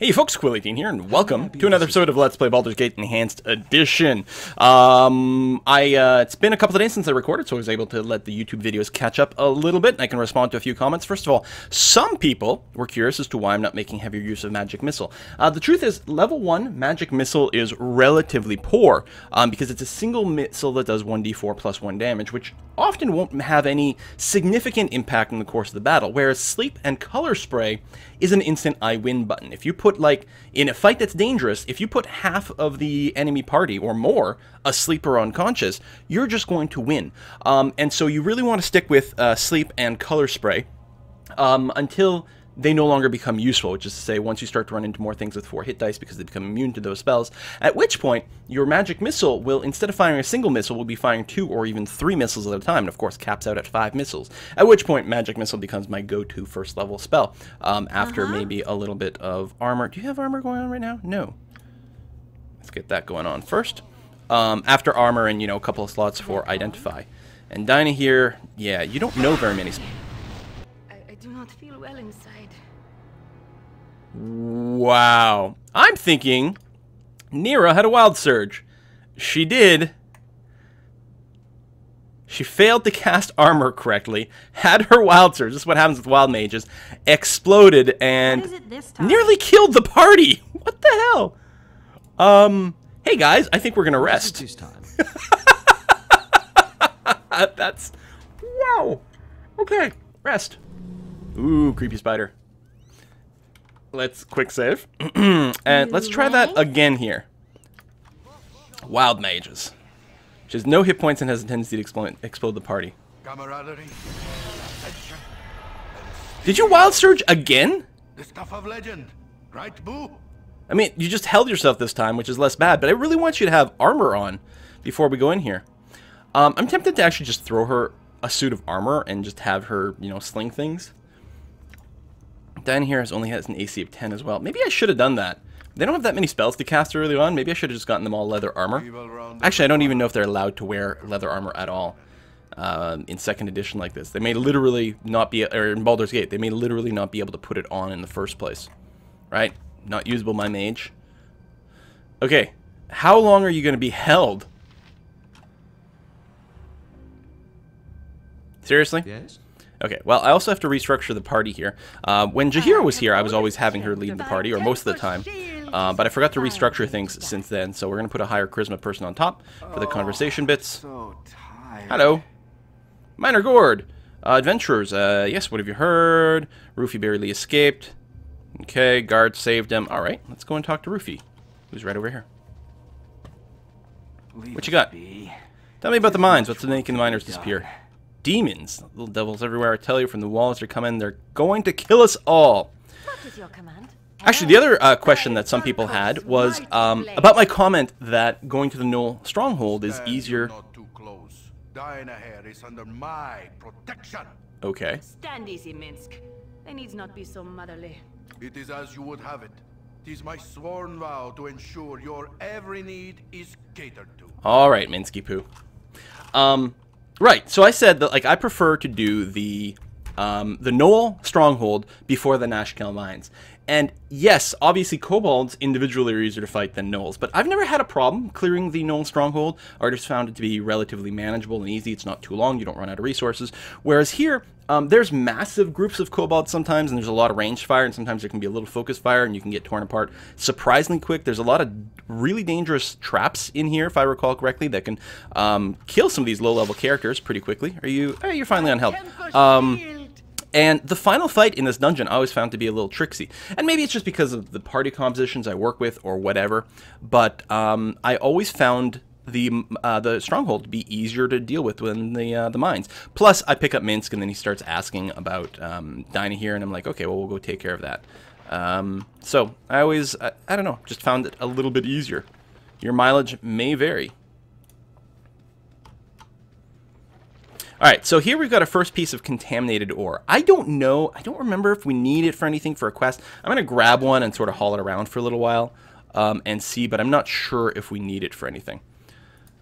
Hey folks, Quill18 here, and welcome to another episode of Let's Play Baldur's Gate Enhanced Edition. Um, I, uh, it's been a couple of days since I recorded, so I was able to let the YouTube videos catch up a little bit, and I can respond to a few comments. First of all, some people were curious as to why I'm not making heavier use of Magic Missile. Uh, the truth is, level 1 Magic Missile is relatively poor, um, because it's a single missile that does 1d4 plus 1 damage, which often won't have any significant impact in the course of the battle, whereas Sleep and Color Spray is an instant I win button. If you put, like, in a fight that's dangerous, if you put half of the enemy party or more asleep or unconscious, you're just going to win. Um, and so you really want to stick with uh, Sleep and Color Spray um, until they no longer become useful, which is to say, once you start to run into more things with four hit dice because they become immune to those spells, at which point your magic missile will, instead of firing a single missile, will be firing two or even three missiles at a time, and of course caps out at five missiles. At which point, magic missile becomes my go-to first level spell um, after uh -huh. maybe a little bit of armor. Do you have armor going on right now? No. Let's get that going on first. Um, after armor and, you know, a couple of slots for identify. And Dynaheir, yeah, you don't know very many I, I do not feel well inside. Wow. I'm thinking Neera had a wild surge. She did. She failed to cast armor correctly, had her wild surge, this is what happens with wild mages, exploded, and nearly killed the party. What the hell? Um, hey guys, I think we're gonna rest. That's, wow. Okay, rest. Ooh, creepy spider. Let's quick save. and let's try that again here. Wild mages. She has no hit points and has a tendency to explode, explode the party. Did you wild surge again? The stuff of legend, right, Boo? I mean, you just held yourself this time, which is less bad, but I really want you to have armor on before we go in here. Um, I'm tempted to actually just throw her a suit of armor and just have her, you know, sling things. Dan here has only has an AC of 10 as well. Maybe I should have done that. They don't have that many spells to cast early on. Maybe I should have just gotten them all leather armor. Actually, I don't even know if they're allowed to wear leather armor at all um, in second edition like this. They may literally not be, or in Baldur's Gate, they may literally not be able to put it on in the first place. Right? Not usable, my mage. Okay, how long are you going to be held? Seriously? Yes. Okay, well, I also have to restructure the party here. Uh, when Jaheira was here, I was always having her lead the party, or most of the time. Uh, but I forgot to restructure things since then, so we're going to put a higher charisma person on top for the conversation bits. Hello. Minor Gord. Uh, adventurers, uh, yes, what have you heard? Rufy barely escaped. Okay, guard saved him. Alright, let's go and talk to Rufy, who's right over here. What you got? Tell me about the mines. What's the making the miners disappear? Demons. Little devils everywhere, I tell you, from the walls they're coming. They're going to kill us all. What is your command? Actually, the other uh, question that some people had was um, about my comment that going to the Gnoll Stronghold is easier. Not too close. Dynaheir is under my protection. Okay. Stand easy, Minsc. They need not be so motherly. It is as you would have it. It is my sworn vow to ensure your every need is catered to. All right, Minsky Poo. Um, Right. So I said that like I prefer to do the um, the Gnoll Stronghold before the Nashkel Mines. And yes, obviously kobolds individually are easier to fight than gnolls, but I've never had a problem clearing the gnoll stronghold. Artists found it to be relatively manageable and easy. It's not too long, you don't run out of resources. Whereas here, um, there's massive groups of kobolds sometimes, and there's a lot of ranged fire, and sometimes there can be a little focused fire, and you can get torn apart surprisingly quick. There's a lot of really dangerous traps in here, if I recall correctly, that can um, kill some of these low-level characters pretty quickly. Are you? Oh, you're finally on health. Um, and the final fight in this dungeon I always found to be a little tricksy. And maybe it's just because of the party compositions I work with or whatever, but um, I always found the uh, the stronghold to be easier to deal with than the uh, the mines. Plus, I pick up Minsc, and then he starts asking about um, here, and I'm like, okay, well, we'll go take care of that. Um, so I always, I, I don't know, just found it a little bit easier. Your mileage may vary. Alright, so here we've got a first piece of contaminated ore. I don't know, I don't remember if we need it for anything for a quest. I'm going to grab one and sort of haul it around for a little while um, and see, but I'm not sure if we need it for anything.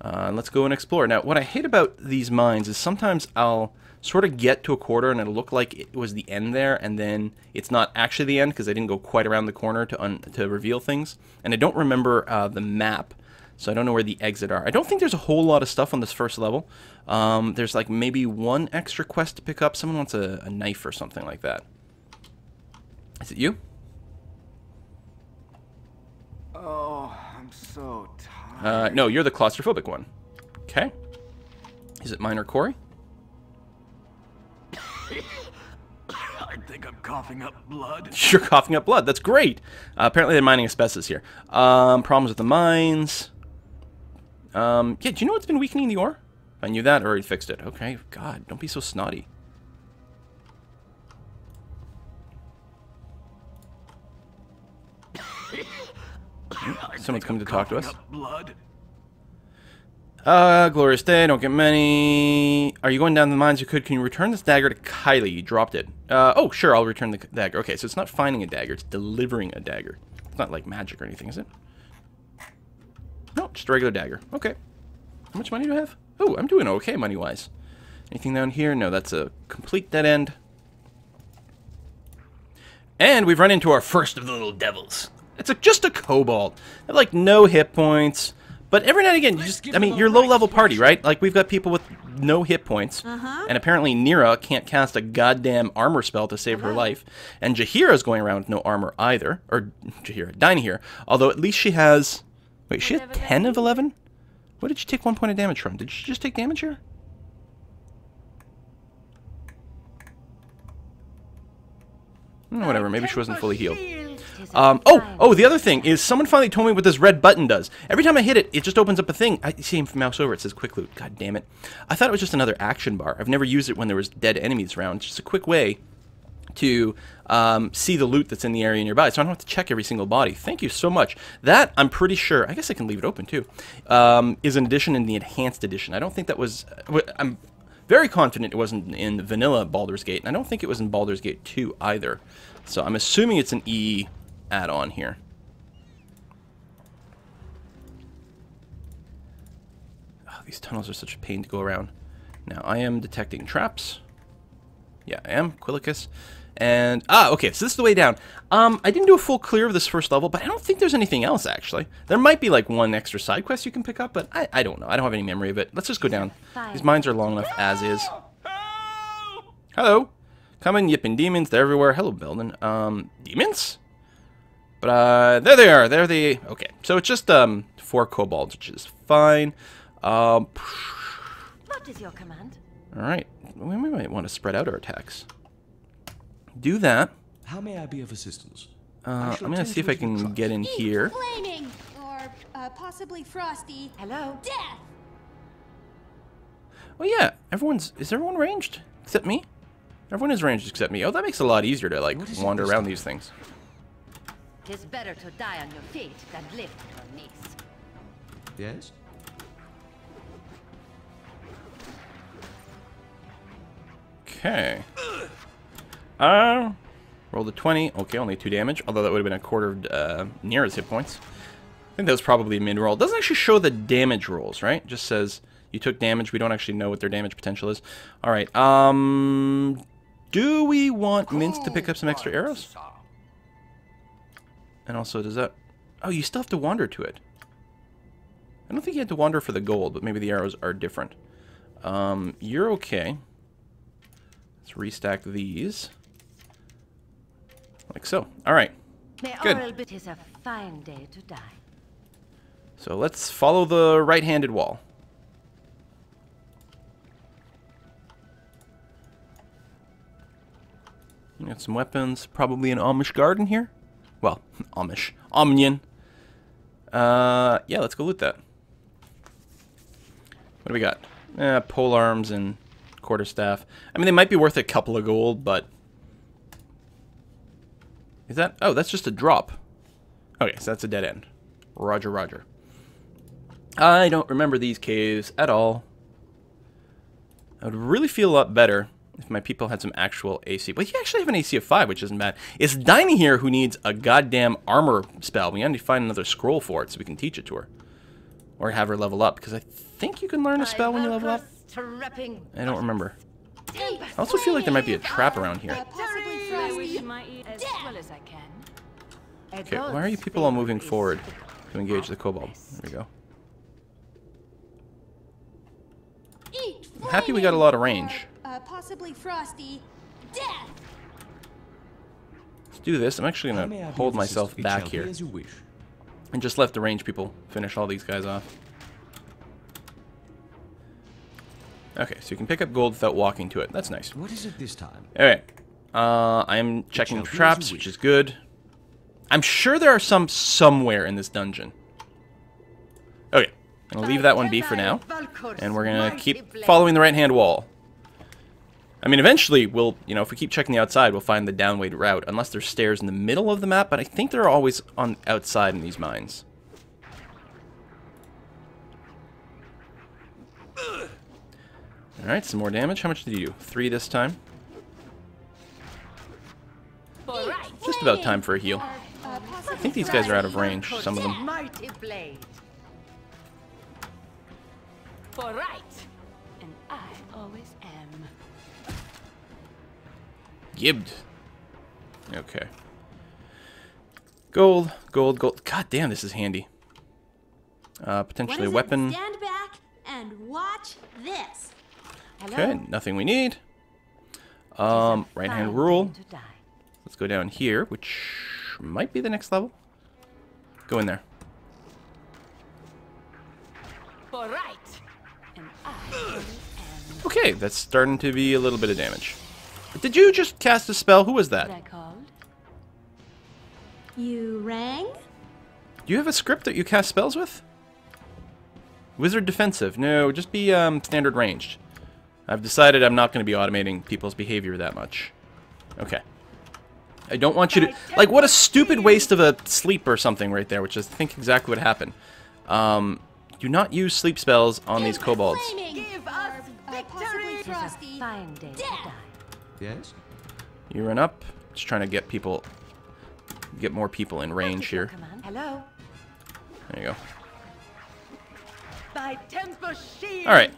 Uh, let's go and explore. Now, what I hate about these mines is sometimes I'll sort of get to a quarter and it'll look like it was the end there, and then it's not actually the end because I didn't go quite around the corner to to reveal things. And I don't remember uh, the map, so I don't know where the exit are. I don't think there's a whole lot of stuff on this first level. Um, there's like maybe one extra quest to pick up. Someone wants a, a knife or something like that. Is it you? Oh, I'm so tired. Uh, no, you're the claustrophobic one. Okay. Is it mine or Corey? I think I'm coughing up blood. You're coughing up blood. That's great. Uh, apparently they're mining asbestos here. Um, problems with the mines. Um, yeah, do you know what's been weakening the ore? I knew that, already fixed it. Okay, God, don't be so snotty. Someone's coming to talk to us. Blood. Uh, glorious day. Don't get many. Are you going down the mines? You could. Can you return this dagger to Kylie? You dropped it. Uh, oh, sure. I'll return the dagger. Okay, so it's not finding a dagger. It's delivering a dagger. It's not like magic or anything, is it? No, just a regular dagger. Okay. How much money do I have? Oh, I'm doing okay money-wise. Anything down here? No, that's a complete dead end. And we've run into our first of the little devils. It's a, just a kobold. They have like no hit points. But every now and again, you just, I mean, you're low level party, right? Like, we've got people with no hit points. And apparently, Neera can't cast a goddamn armor spell to save her life. And Jaheira's going around with no armor either. Or, Jaheira, Dinah here. Although, at least she has. Wait, she had 10 of 11? What did she take one point of damage from? Did she just take damage here? Hmm, whatever, maybe she wasn't fully healed. Um, oh, oh, the other thing is someone finally told me what this red button does. Every time I hit it, it just opens up a thing. I see him mouse over, it says quick loot. God damn it. I thought it was just another action bar. I've never used it when there was dead enemies around. It's just a quick way to um, see the loot that's in the area nearby, so I don't have to check every single body. Thank you so much. That, I'm pretty sure, I guess I can leave it open too, um, is an addition in the Enhanced Edition. I don't think that was, I'm very confident it wasn't in vanilla Baldur's Gate, and I don't think it was in Baldur's Gate 2 either. So I'm assuming it's an E add-on here. Oh, these tunnels are such a pain to go around. Now, I am detecting traps. Yeah, I am. Quillicus. And, ah, okay, so this is the way down. Um, I didn't do a full clear of this first level, but I don't think there's anything else, actually. There might be, like, one extra side quest you can pick up, but I, I don't know. I don't have any memory of it. Let's just go down. These mines are long enough as is. Hello. Coming, yipping demons. They're everywhere. Hello, Belden. Um, demons? But, uh, there they are. There they... Okay, so it's just, um, four kobolds, which is fine. Um, What is your command? alright. We might want to spread out our attacks. Do that. How may I be of assistance? Uh, I I'm gonna see if I can trust. get in here. Flaming, or uh, possibly frosty. Hello? Death. Well, yeah. Everyone's is everyone ranged except me? Everyone is ranged except me. Oh, that makes it a lot easier to like What is it wander around these things. Tis better to die on your feet than live on your knees. Yes? Okay. Uh, roll the 20. Okay, only 2 damage. Although that would have been a quarter of uh, Neera's hit points. I think that was probably a mid-roll. Doesn't actually show the damage rolls, right? Just says you took damage. We don't actually know what their damage potential is. Alright, um... Do we want Minsc to pick up some extra arrows? And also, does that... Oh, you still have to wander to it. I don't think you had to wander for the gold, but maybe the arrows are different. Um, you're okay. Let's restack these. Like so. Alright. May Good. bit is a fine day to die. So let's follow the right-handed wall. We got some weapons. Probably an Amish garden here. Well, Amish. Omnion. Uh, yeah, let's go loot that. What do we got? Eh, pole arms and quarterstaff. I mean, they might be worth a couple of gold, but... Is that... Oh, that's just a drop. Okay, so that's a dead end. Roger, roger. I don't remember these caves at all. I would really feel a lot better if my people had some actual AC. But you actually have an AC of 5, which isn't bad. It's Dynaheir who needs a goddamn armor spell. We need to find another scroll for it so we can teach it to her. Or have her level up, because I think you can learn a spell when you level up. I don't remember. I also feel like there might be a trap around here. Possibly I Frosty. wish my eat as well as I can. Okay, why are you people all moving forward to engage the kobold? There we go. I'm happy we got a lot of range. Uh, possibly Frosty. Death. Let's do this. I'm actually gonna hold myself back here As you wish. and just let the range people finish all these guys off. Okay, so you can pick up gold without walking to it. That's nice. What is it this time? Alright. Uh, I'm checking shall traps, which is good. I'm sure there are some somewhere in this dungeon. Okay. I'm going to leave that one be for now. And we're going to keep following the right-hand wall. I mean, eventually, we'll, you know, if we keep checking the outside, we'll find the downward route. Unless there's stairs in the middle of the map, but I think they're always on outside in these mines. Alright, some more damage. How much did you do? Three this time. Just about time for a heal. I think these guys are out of range, some of them. For right. And I always am. Gibbed. Okay. Gold, gold, gold. God damn, this is handy. Uh, potentially a weapon. Stand back and watch this. Okay, nothing we need. Um, right hand rule. Let's go down here, which might be the next level. Go in there. For right. And I always am. Okay, that's starting to be a little bit of damage. Did you just cast a spell? Who was that? I called? You rang? Do you have a script that you cast spells with? Wizard defensive. No, just be um, standard ranged. I've decided I'm not going to be automating people's behavior that much. Okay. I don't want you to... Like, what a stupid waste of a sleep or something right there, which is, I think, exactly what happened. Um, do not use sleep spells on these kobolds. Flaming. Give Or, us possibly victory. Frosty. Fine day to Death. die. Yes? You run up. Just trying to get people... Get more people in range here. Hello. There you go. By temper shield. Alright.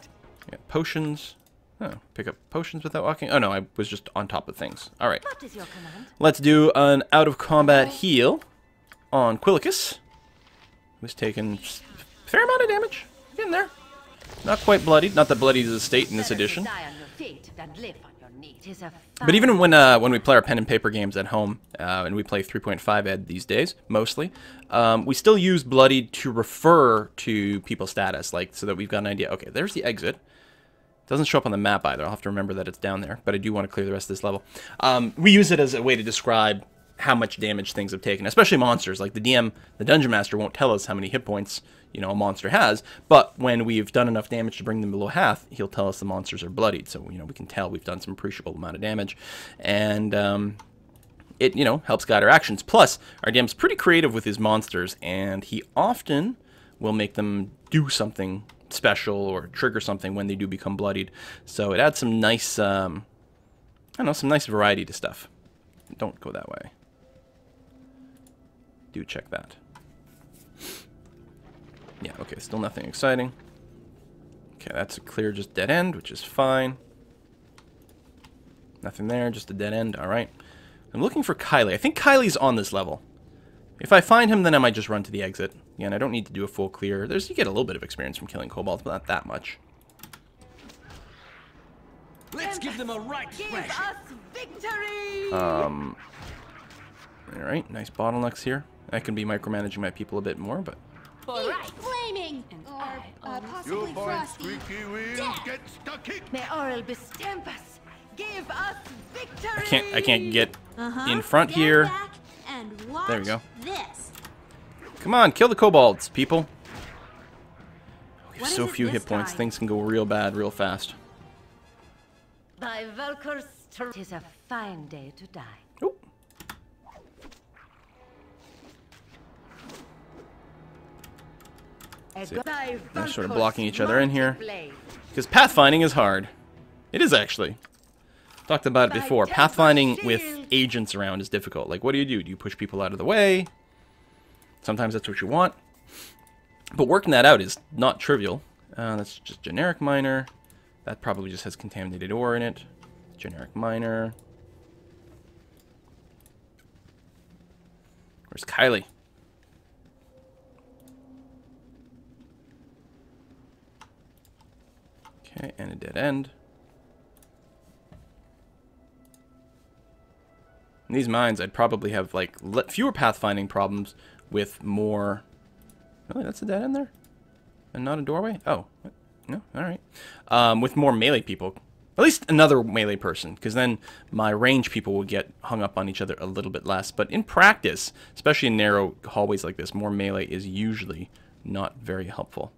Yeah, potions. Oh, pick up potions without walking. Oh no, I was just on top of things. Alright. What is your command? Let's do an out of combat heal on Quillicus. Who's taken a fair amount of damage. Getting there. Not quite bloodied. Not that bloodied is a state in this edition. die on your feet than live on your knee. It is a But even when uh, when we play our pen and paper games at home, uh, and we play 3.5 ed these days mostly, um, we still use bloodied to refer to people's status, like so that we've got an idea. Okay, there's the exit. Doesn't show up on the map either. I'll have to remember that it's down there, but I do want to clear the rest of this level. Um, we use it as a way to describe how much damage things have taken, especially monsters. Like the DM, the dungeon master won't tell us how many hit points you know a monster has, but when we've done enough damage to bring them below half, he'll tell us the monsters are bloodied. So you know we can tell we've done some appreciable amount of damage, and um, it you know helps guide our actions. Plus, our DM's pretty creative with his monsters, and he often will make them do something special or trigger something when they do become bloodied. So it adds some nice, um, I don't know, some nice variety to stuff. Don't go that way. Do check that. Yeah, okay, still nothing exciting. Okay, that's a clear just dead end, which is fine. Nothing there, just a dead end. All right. I'm looking for Kylie. I think Kylie's on this level. If I find him, then I might just run to the exit. Yeah, and I don't need to do a full clear. There's you get a little bit of experience from killing kobolds, but not that much. Let's give them a right Give thrashing. us victory. Um. All right, nice bottlenecks here. I can be micromanaging my people a bit more, but For Eat flaming. Or, I uh, always- possibly Frosty. Death. get stucky. May Auril bestamp us. Give us victory. I can't I can't get Uh-huh. in front Stand here. back and watch There we go. This. Come on, kill the kobolds, people. We have so few hit points. time? Things can go real bad real fast. By. It is a fine day to die. They're sort of blocking each other in here. Because pathfinding is hard. It is actually. Talked about it before. Pathfinding with agents around is difficult. Like, what do you do? Do you push people out of the way? Sometimes that's what you want. But working that out is not trivial. Uh, that's just generic miner. That probably just has contaminated ore in it. Generic miner. Where's Kylie? Okay, and a dead end. In these mines, I'd probably have like fewer pathfinding problems with more. Really, that's a dead end there, and not a doorway. Oh, no, all right. Um, with more melee people, at least another melee person, because then my range people will get hung up on each other a little bit less. But in practice, especially in narrow hallways like this, more melee is usually not very helpful.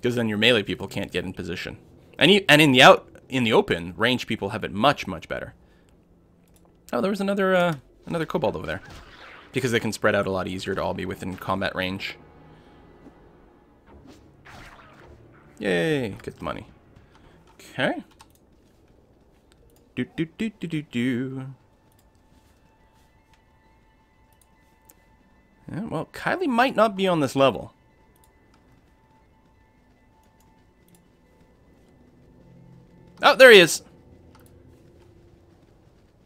Because then your melee people can't get in position, and you, and in the out in the open, range people have it much much better. Oh, there was another uh, another kobold over there, because they can spread out a lot easier to all be within combat range. Yay! Get the money. Okay. Do do do do do do. Yeah, well, Kylie might not be on this level. Oh, there he is.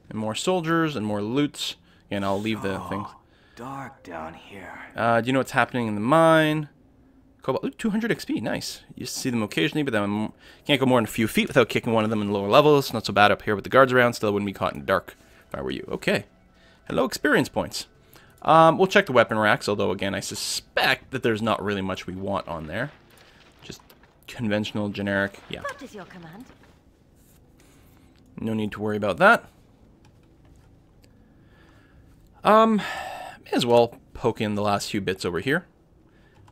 And more soldiers and more loots. And I'll leave the things. Dark down here. Uh, do you know what's happening in the mine? Kobold, ooh, 200 XP, nice. You see them occasionally, but then can't go more than a few feet without kicking one of them in lower levels. Not so bad up here with the guards around. Still wouldn't be caught in the dark if I were you. Okay. Hello, experience points. Um, we'll check the weapon racks, although again, I suspect that there's not really much we want on there. Just conventional, generic. Yeah, What is your command? no need to worry about that. Um, may as well poke in the last few bits over here.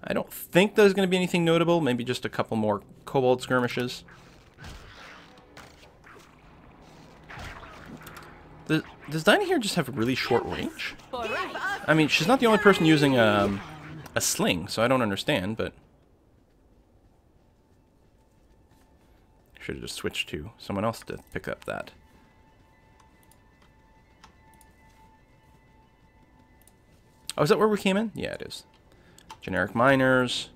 I don't think there's going to be anything notable. Maybe just a couple more kobold skirmishes. Does, does Dynaheir just have a really short range? I mean, she's not the only person using um, a sling, so I don't understand, but... Should have just switched to someone else to pick up that. Oh, is that where we came in? Yeah, it is. Generic miners.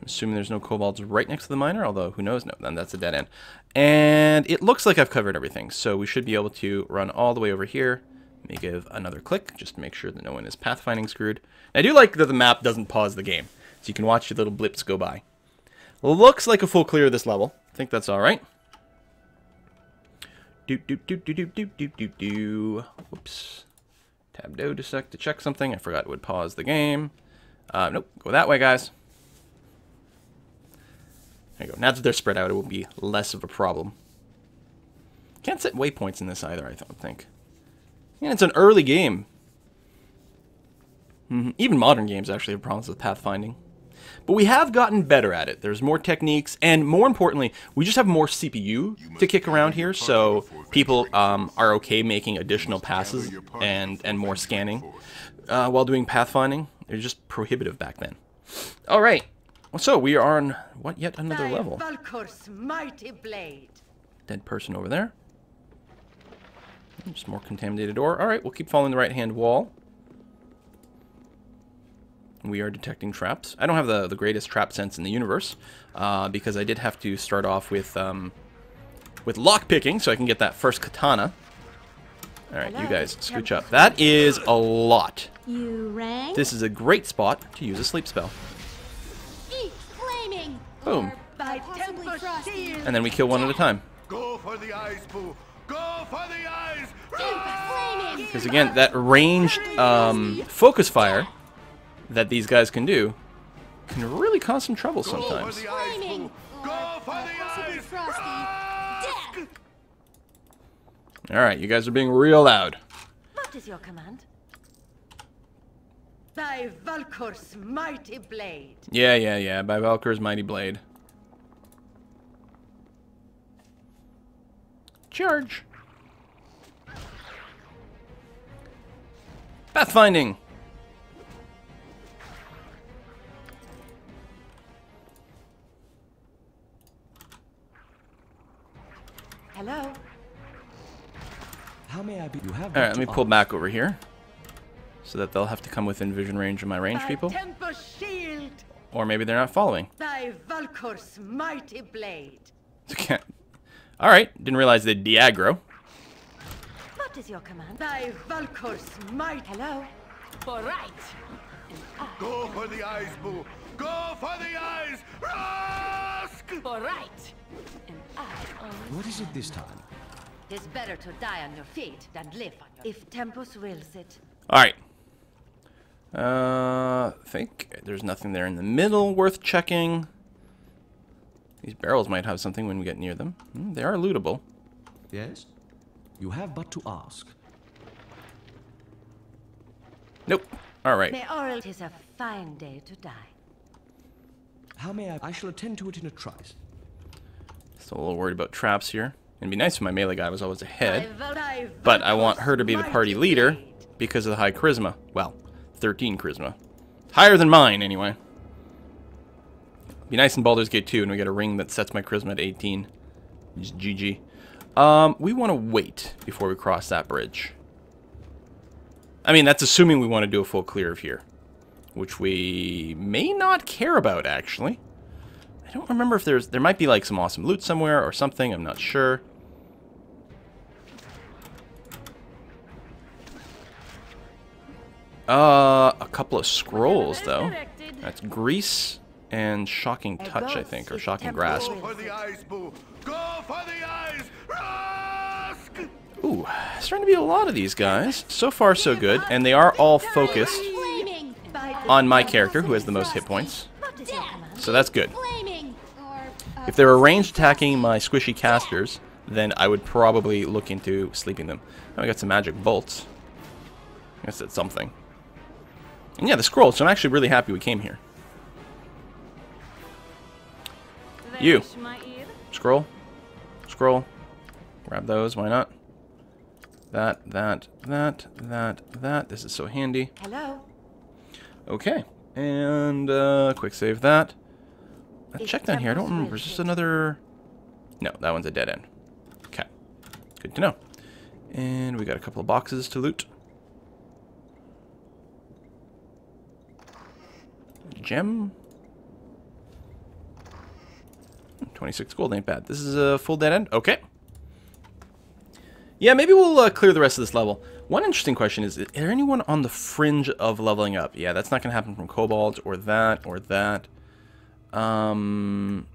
I'm assuming there's no kobolds right next to the miner, although who knows? No, then that's a dead end. And it looks like I've covered everything, so we should be able to run all the way over here. Let me give another click, just to make sure that no one is pathfinding screwed. I do like that the map doesn't pause the game, so you can watch your little blips go by. Looks like a full clear of this level. I think that's alright. Do do do do do do do do do. Whoops. Tab do to sec to check something. I forgot it would pause the game. Uh, nope, go that way, guys. There you go. Now that they're spread out, it will be less of a problem. Can't set waypoints in this either, I don't think. And it's an early game. Mhm. Even modern games actually have problems with pathfinding. But we have gotten better at it. There's more techniques, and more importantly, we just have more CPU to kick around here, so people um, are okay making additional passes and, and more scanning uh, while doing pathfinding. It was just prohibitive back then. All right, so we are on, what, yet another level. Valkur's mighty blade. Dead person over there. Just more contaminated ore. All right, we'll keep following the right-hand wall. We are detecting traps. I don't have the, the greatest trap sense in the universe, uh, because I did have to start off with um, with lockpicking, so I can get that first katana. All right, you guys, scooch up. That is a lot. You rang? This is a great spot to use a sleep spell. Eat flaming! Boom. Or Thy possibly temper frosty. shield. And then we kill one at a time. Go for the eyes, Pooh! Go for the eyes! Because again, that ranged um, focus fire that these guys can do can really cause some trouble sometimes. the eyes, Flaming! Pooh! Go Or for the possibly eyes! frosty. Death! All right, you guys are being real loud. What is your command? Thy Valkur's mighty blade. Yeah, yeah, yeah. By Valkur's mighty blade. Charge. Pathfinding. Let me pull offer. back over here, so that they'll have to come within vision range of my range Thy people, shield. or maybe they're not following. Thy Valkur's mighty blade. Okay. All right, didn't realize they Diagro. What is your command? Thy Valkur's might. Hello? For right. Go for the eyes, Boo. Go for the eyes. Rask! For right. And I. What is it this time? Tis better to die on your feet than live on your If Tempus wills it. All right. Uh, I think there's nothing there in the middle worth checking. These barrels might have something when we get near them. Hmm, they are lootable. Yes? You have but to ask. Nope. All right. May Oral. Tis a fine day to die. How may I? I shall attend to it in a trice. Still a little worried about traps here. It'd be nice if my melee guy was always ahead. Thy Val- thy But I want her to be the party leader because of the high charisma. Well, 13 charisma. Higher than mine, anyway. Be nice in Baldur's Gate 2 and we get a ring that sets my charisma at 18. Just GG. Um, we want to wait before we cross that bridge. I mean, that's assuming we want to do a full clear of here. Which we may not care about, actually. I don't remember if there's... There might be, like, some awesome loot somewhere or something. I'm not sure. Uh, a couple of scrolls, though. That's Grease and Shocking Touch, I think, or Shocking Grasp. Go for the eyes, Boo. Go for the eyes. Rask! Ooh, starting to be a lot of these guys. So far, so good. And they are all focused on my character, who has the most hit points. What is your command? So that's good. Flaming. Or If they were ranged attacking my squishy casters, then I would probably look into sleeping them. I got some magic bolts. I guess that's something. And yeah, the scroll, so I'm actually really happy we came here. You. Scroll. Scroll. Grab those, why not? That, that, that, that, that. This is so handy. Hello? Okay. And, uh, quick save that. Uh, If check down here. I don't remember. will Is this another... No, that one's a dead end. Okay. Good to know. And we got a couple of boxes to loot. Gem. Hmm, 26 gold ain't bad. This is a full dead end? Okay. Yeah, maybe we'll uh, clear the rest of this level. One interesting question is, is there anyone on the fringe of leveling up? Yeah, that's not going to happen from kobold or that or that. Um,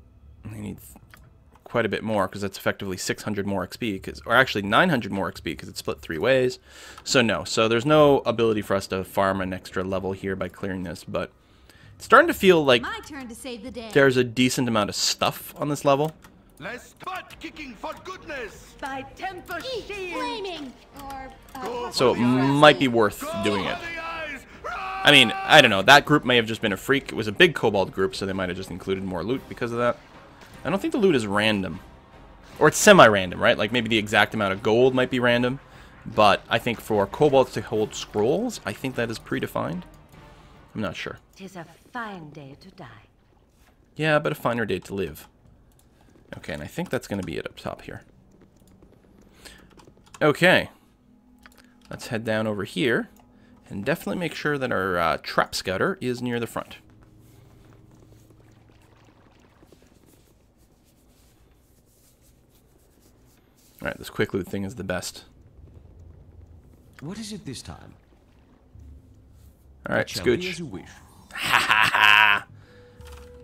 I need quite a bit more because that's effectively 600 more XP, cause, or actually 900 more XP because it's split three ways. So no, so there's no ability for us to farm an extra level here by clearing this, but it's starting to feel like my turn to save the day. there's a decent amount of stuff on this level. Less butt kicking for goodness. By Tempus flaming. Or uh, So it for the eyes. might be worth Go doing it. for the eyes. I mean, I don't know. That group may have just been a freak. It was a big kobold group, so they might have just included more loot because of that. I don't think the loot is random. Or it's semi-random, right? Like maybe the exact amount of gold might be random. But I think for kobold to hold scrolls, I think that is predefined. I'm not sure. Tis a fine day to die. Yeah, but a finer day to live. Okay, and I think that's going to be it up top here. Okay. Let's head down over here and definitely make sure that our uh, trap scouter is near the front. Alright, this quick loot thing is the best. What is it this time? Alright, Shall be Scooch. As you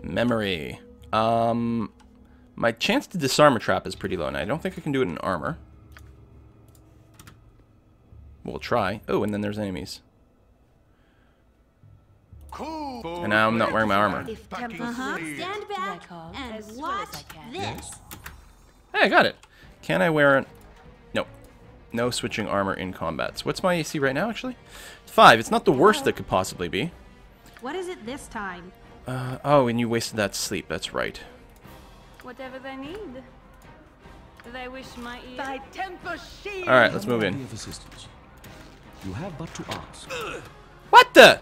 wish. Memory. Um, my chance to disarm a trap is pretty low, and I don't think I can do it in armor. We'll try. Oh, and then there's enemies. Cool. And now I'm not wearing my armor. If Packing Tempus uh-huh. Stand back call and as well watch as I can. this. Hey, I got it. Can I wear it? Nope. No switching armor in combat. So what's my AC right now, actually? Five. It's not the worst that could possibly be. What is it this time? Uh, oh, and you wasted that sleep. That's right. Whatever they need. They wish my ear. By Tempus shield. All right, let's move in. of assistance? You have but to ask. What the?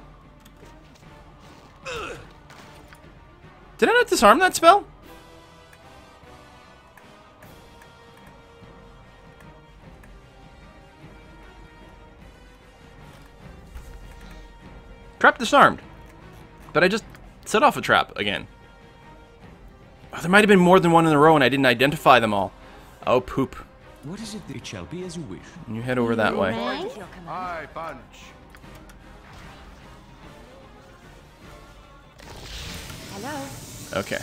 Did I not disarm that spell? Trap disarmed. But I just set off a trap again. Oh, there might have been more than one in a row and I didn't identify them all. Oh, poop. What is it? It shall be as you wish. You head over that way. What is? Aye, punch. Hello? Okay.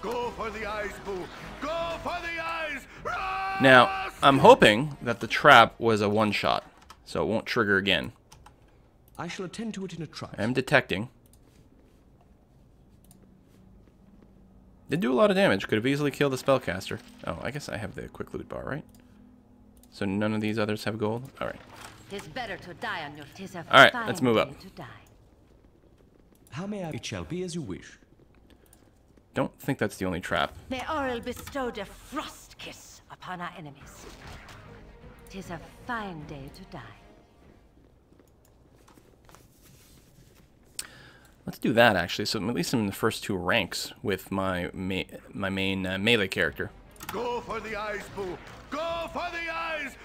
Go for the eyes, Boo. Go for the eyes. Now, I'm hoping that the trap was a one-shot, so it won't trigger again. I shall attend to it in a trice. I'm detecting. Did do a lot of damage. Could have easily killed the spellcaster. Oh, I guess I have the quick loot bar, right? So none of these others have gold? Alright. Tis better to die on your tis a All right, fine let's move up. day To die. How may I? It shall be as you wish. Don't think that's the only trap. May Auril bestowed a frost kiss upon our enemies. Tis a fine day to die. Let's do that, actually, so at least I'm in the first two ranks with my, ma my main uh, melee character. Go for the eyes, Boo. Go for the eyes.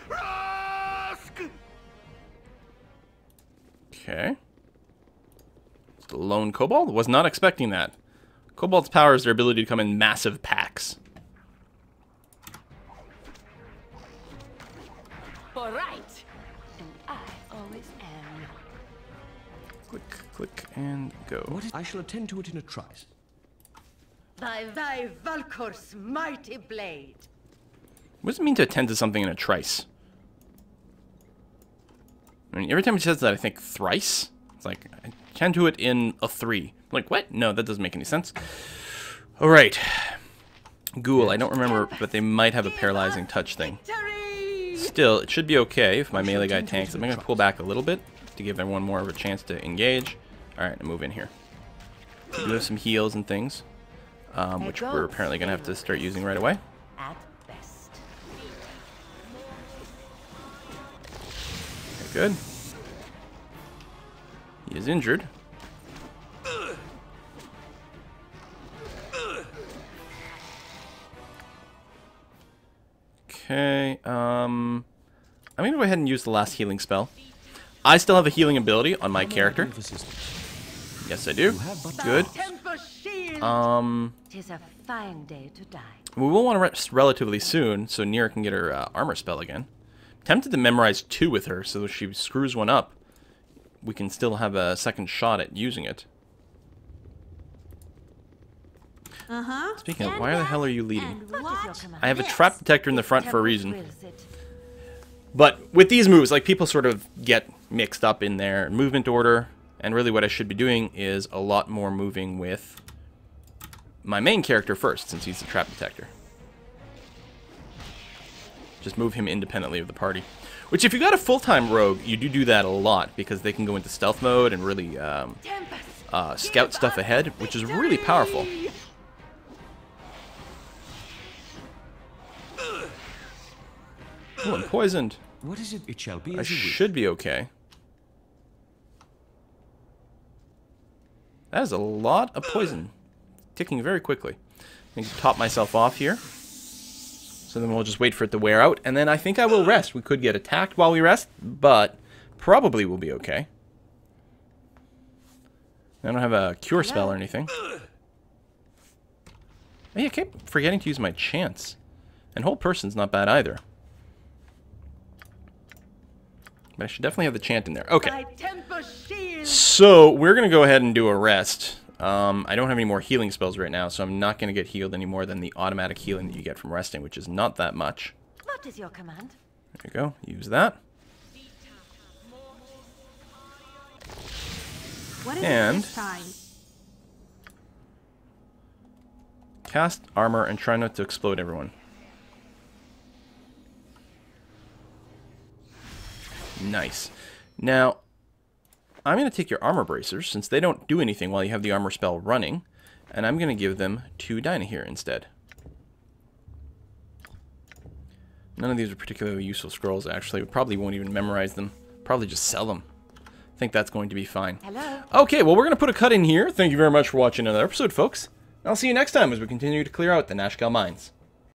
Okay. It's the lone kobold? Was not expecting that. Kobold's power is their ability to come in massive packs. Click, click, and go. What is? I shall attend to it in a trice. Thy, thy Valkur's mighty blade. What does it mean to attend to something in a trice? I mean, every time he says that, I think thrice. It's like, I attend to it in a three. Like, what? No, that doesn't make any sense. All right. Ghoul, I don't remember, but they might have a paralyzing touch thing. Still, it should be okay if my melee guy tanks. I'm going to pull back a little bit to give everyone more of a chance to engage. Alright, I move in here. We do have some heals and things, um, which we're apparently going to have to start using right away. At best. Okay, good. He is injured. Okay, um... I'm gonna go ahead and use the last healing spell. I still have a healing ability on my character. Of assistance. Yes, I do. Good. Tempus! Um, Tis a fine day to die. we will want to rest relatively soon, so Neera can get her uh, armor spell again. Tempted to memorize two with her, so if she screws one up, we can still have a second shot at using it. Uh-huh. Speaking of, why the hell are you leading? What is your command? I have a trap detector in the front for a reason. But with these moves, like people sort of get mixed up in their movement order, and really what I should be doing is a lot more moving with my main character first, since he's the trap detector. Just move him independently of the party. Which, if you got a full-time rogue, you do do that a lot, because they can go into stealth mode and really um, uh, scout stuff ahead, which is really powerful. Oh, I'm poisoned. What is it? It shall be I as you wish. should be okay. That is a lot of poison. Ticking very quickly. I'm gonna top myself off here. So then we'll just wait for it to wear out. And then I think I will rest. We could get attacked while we rest, but probably we'll be okay. I don't have a cure spell or anything. Hey, I keep forgetting to use my chance. And whole person's not bad either. But I should definitely have the chant in there. Okay. Thy Tempus shield! So we're gonna go ahead and do a rest. Um, I don't have any more healing spells right now, so I'm not gonna get healed any more than the automatic healing that you get from resting, which is not that much. What is your command? There you go. Use that. What is And- this time? Cast armor and try not to explode everyone. Nice. Now, I'm going to take your armor bracers, since they don't do anything while you have the armor spell running, and I'm going to give them to Dynaheir instead. None of these are particularly useful scrolls, actually. We probably won't even memorize them. Probably just sell them. I think that's going to be fine. Hello? Okay, well, we're going to put a cut in here. Thank you very much for watching another episode, folks. I'll see you next time as we continue to clear out the Nashkel mines.